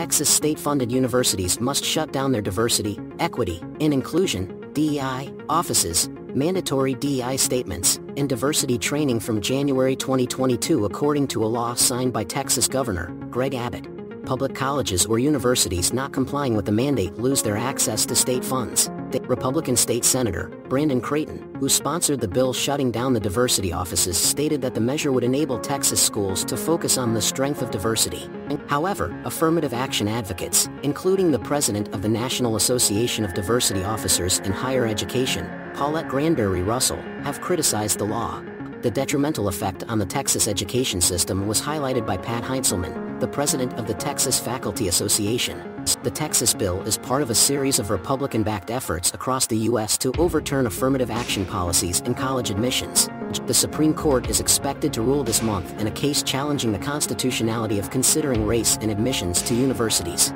Texas state-funded universities must shut down their diversity, equity, and inclusion DEI, offices, mandatory DEI statements, and diversity training from January 2022 according to a law signed by Texas Governor Greg Abbott. Public colleges or universities not complying with the mandate lose their access to state funds. The Republican State Senator, Brandon Creighton, who sponsored the bill shutting down the diversity offices stated that the measure would enable Texas schools to focus on the strength of diversity. However, affirmative action advocates, including the president of the National Association of Diversity Officers in Higher Education, Paulette Granberry Russell, have criticized the law. The detrimental effect on the Texas education system was highlighted by Pat Heintzelman, the president of the Texas Faculty Association. The Texas bill is part of a series of Republican-backed efforts across the U.S. to overturn affirmative action policies in college admissions. The Supreme Court is expected to rule this month in a case challenging the constitutionality of considering race in admissions to universities.